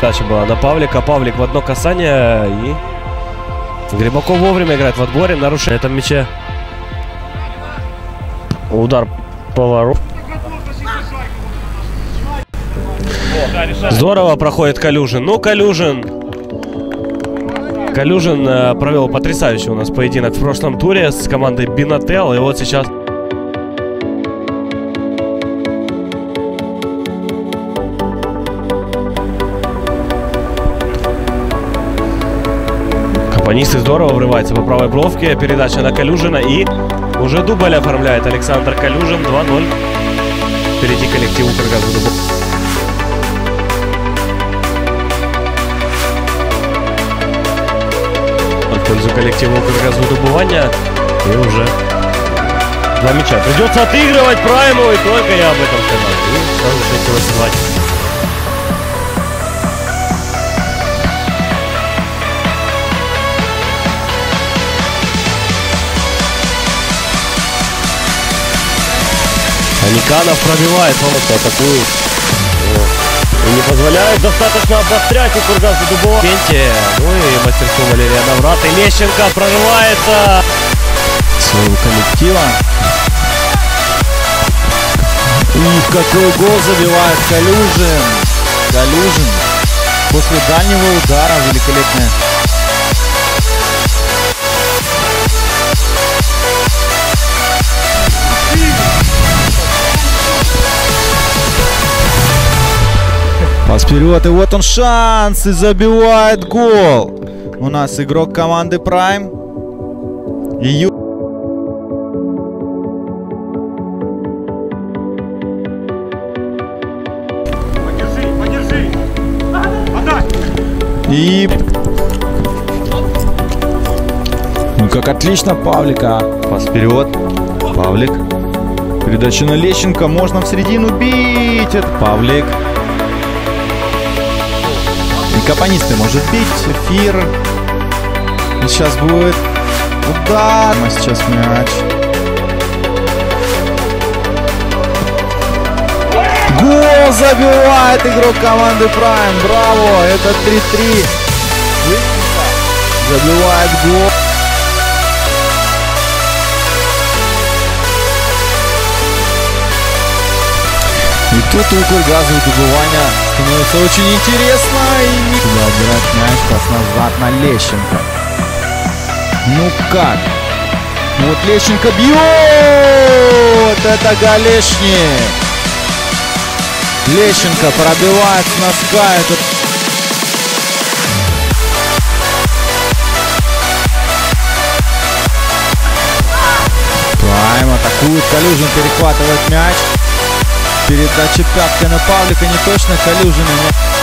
Дача была на Павлика. Павлик в одно касание и... Грибаков вовремя играет в отборе. Нарушение этом мяче. Удар поворот. Здорово проходит Калюжин. Ну, Калюжин. Калюжин э, провел потрясающий у нас поединок в прошлом туре с командой Бинател. И вот сейчас... Капонисты здорово врывается по правой бровке. Передача на Калюжина и уже дубль оформляет Александр Калюжин. 2-0. Впереди коллективу Кыргызу Дубов. Пользу коллектива Кыргызу-добывания. И уже два мяча. Придется отыгрывать Прайму, и только я об этом сказал. И сразу же 8 Аниканов пробивает, полностью атакует. И не позволяет достаточно обострять у Курганца Дубова. Пенте, ну и мастерство Валерия Наврат. И Лещенко прорывается. своего коллектива. И какой гол забивает Калюжин. Калюжин. После дальнего удара великолепная. Вперед, и вот он шанс, и забивает гол. У нас игрок команды Prime. И Ю- Подержи, подержи. И... Ну как отлично Павлика. Пас вперед. Павлик. Передача на Лещенко. Можно в середину бить. Это Павлик. Капонисты может бить. Эфир. Сейчас будет удар. А сейчас мяч. Гол забивает игрок команды Prime. Браво! Это 3-3. Лещенко забивает гол. И тут у Кургаза добывания становится очень интересно. И Туда отбирает мяч, пас назад на Лещенко. Ну как? Вот Лещенко бьет! Это Галешник! Лещенко пробивает с носка этот атакует, Калюжин перехватывает мяч. Передача пяткой на Павлика, не точно, Калюжин и мяч.